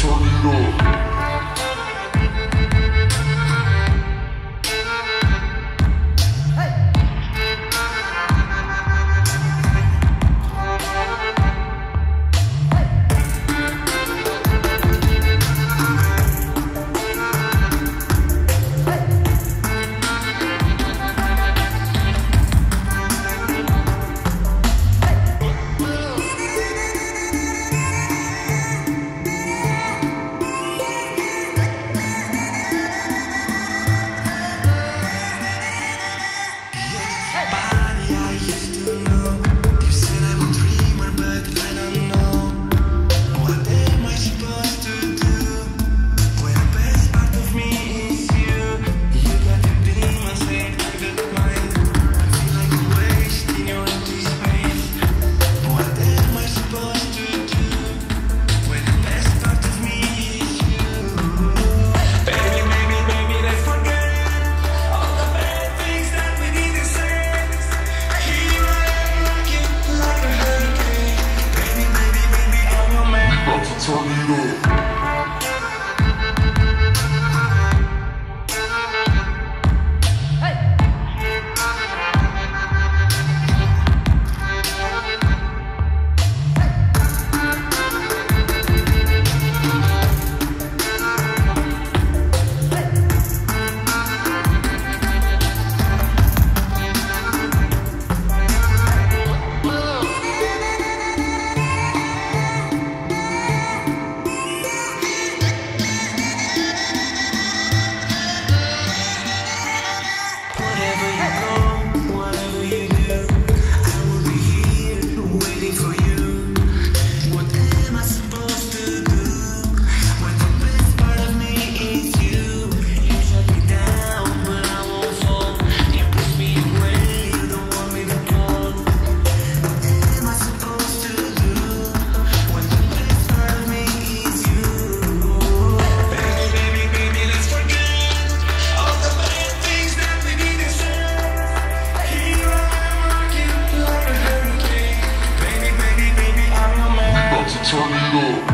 turn it up. Baby, it up. sonido.